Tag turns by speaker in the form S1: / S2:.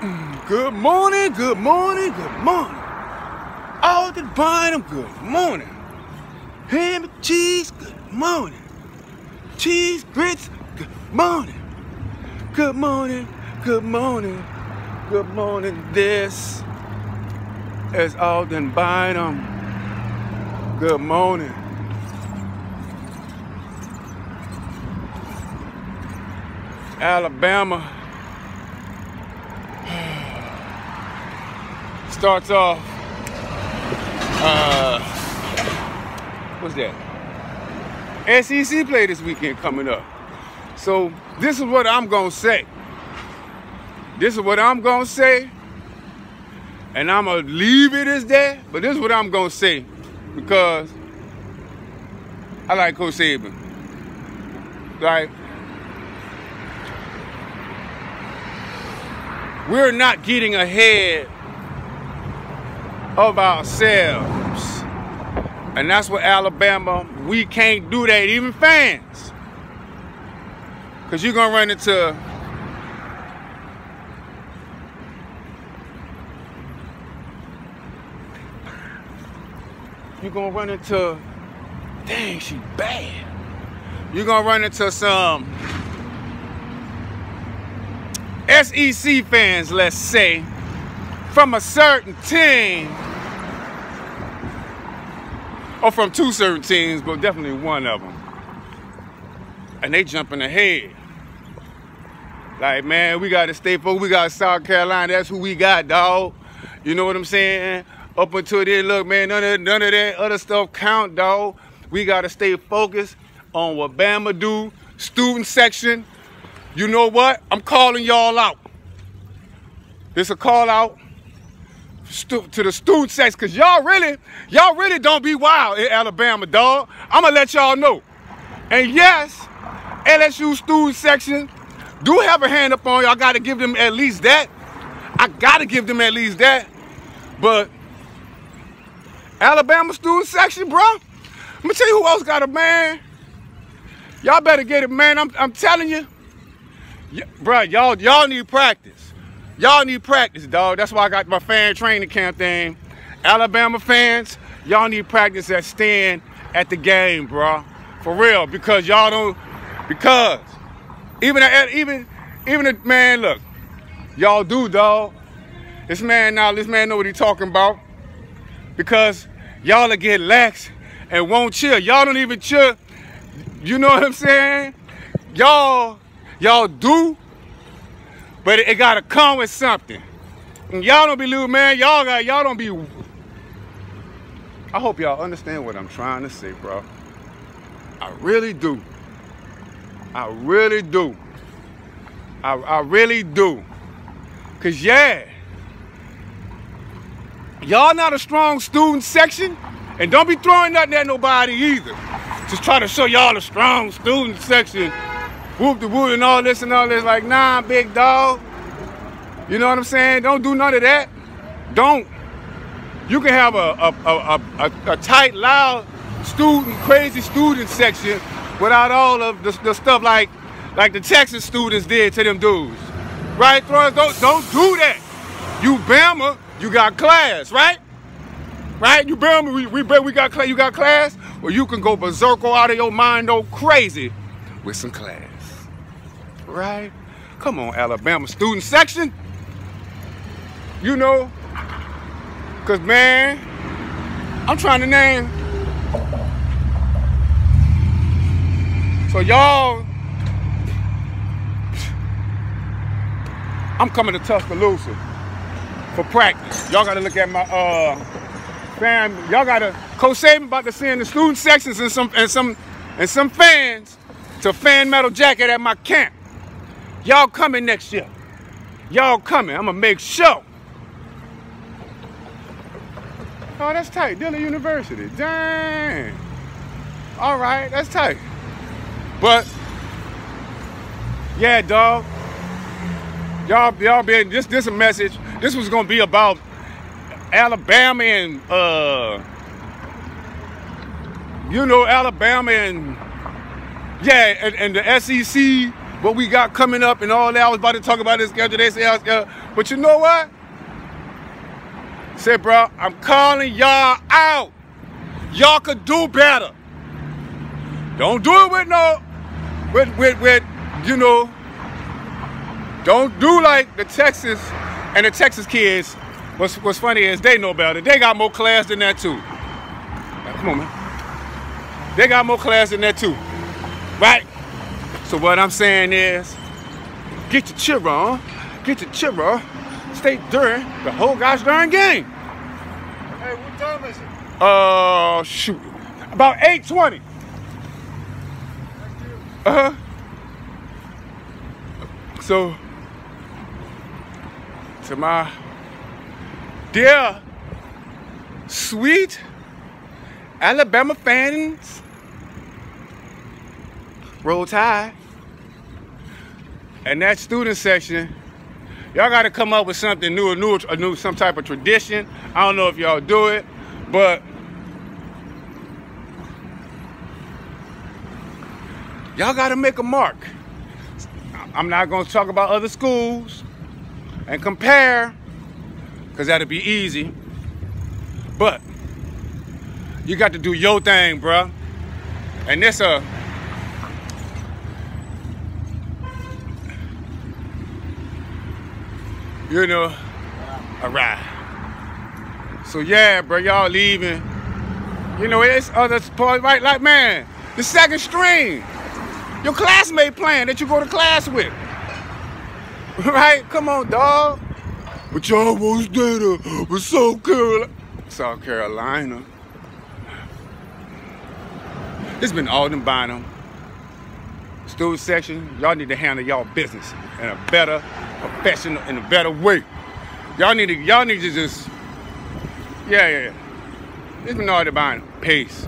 S1: Good morning, good morning, good morning. All the bottom, good morning. Ham and cheese, good morning. Cheese grits, good morning. Good morning, good morning, good morning. This is Alden Bynum. Good morning. Alabama starts off. Uh, what's that? SEC play this weekend coming up. So this is what I'm gonna say. This is what I'm gonna say, and I'm gonna leave it as that. But this is what I'm gonna say because I like Coach Saban. Like we're not getting ahead of ourselves. And that's what Alabama, we can't do that, even fans. Because you're going to run into you're going to run into, dang, she bad. You're going to run into some SEC fans, let's say, from a certain team, or from two certain teams, but definitely one of them. And they jumping ahead. Like, man, we got to stay focused. We got South Carolina. That's who we got, dog. You know what I'm saying? Up until then, look, man, none of, none of that other stuff count, dog. We got to stay focused on what Bama do, student section. You know what? I'm calling y'all out. This a call out to the student section, cause y'all really, y'all really don't be wild in Alabama, dog. I'm gonna let y'all know. And yes, LSU student section do have a hand up on you. I gotta give them at least that. I gotta give them at least that. But Alabama student section, bro. Let me tell you who else got a man. Y'all better get it, man. I'm, I'm telling you, y bro. Y'all, y'all need practice. Y'all need practice, dog. That's why I got my fan training camp thing. Alabama fans, y'all need practice at staying at the game, bro. For real, because y'all don't, because even, even, even, man, look, y'all do, dog. This man now, this man know what he talking about. Because y'all will get lax and won't chill. Y'all don't even chill. You know what I'm saying? Y'all, y'all do but it, it gotta come with something. And y'all don't be little man, y'all got y'all don't be I hope y'all understand what I'm trying to say, bro. I really do. I really do. I, I really do. Cause yeah, y'all not a strong student section, and don't be throwing nothing at nobody either. Just try to show y'all a strong student section whoop the whoop and all this and all this. Like, nah, big dog. You know what I'm saying? Don't do none of that. Don't. You can have a, a, a, a, a tight, loud student, crazy student section without all of the, the stuff like like the Texas students did to them dudes. Right, Throwers? Don't, don't do that. You Bama, you got class, right? Right? You Bama, we, we, we got class, you got class? Well, you can go berserko out of your mind, go crazy with some class right? Come on, Alabama student section. You know, because man, I'm trying to name. So y'all, I'm coming to Tuscaloosa for practice. Y'all gotta look at my uh fam. Y'all gotta Coach Saban about to send the student sections and some and some and some fans to fan metal jacket at my camp. Y'all coming next year. Y'all coming. I'm gonna make sure. Oh, that's tight. Dillon University. Dang. All right, that's tight. But yeah, dog. Y'all, y'all been this this a message. This was gonna be about Alabama and uh you know Alabama and yeah and, and the SEC what we got coming up and all that. I was about to talk about this schedule. They say, I uh, but you know what? Say, bro, I'm calling y'all out. Y'all could do better. Don't do it with no, with, with, with, you know, don't do like the Texas and the Texas kids. What's, what's funny is they know better. They got more class than that too. Now, come on, man. They got more class than that too. Right? So what I'm saying is, get your cheer on. Get your cheer on. Stay during the whole gosh darn game.
S2: Hey, what time is it?
S1: Uh, shoot. About 820. Uh-huh. So, to my dear, sweet Alabama fans, roll tide. And that student section, y'all got to come up with something new, a new, a new, some type of tradition. I don't know if y'all do it, but y'all got to make a mark. I'm not going to talk about other schools and compare, because that'll be easy. But you got to do your thing, bruh. And this a you know, a ride. So yeah, bro, y'all leaving. You know, it's other part, right? Like, man, the second string. Your classmate playing that you go to class with. Right? Come on, dog. But y'all did it with South Carolina. South Carolina. It's been Alden Bynum. Student section, y'all need to handle y'all business in a better, professional, in a better way. Y'all need to, y'all need to just, yeah, yeah, yeah. Been Alden Bynum. Peace.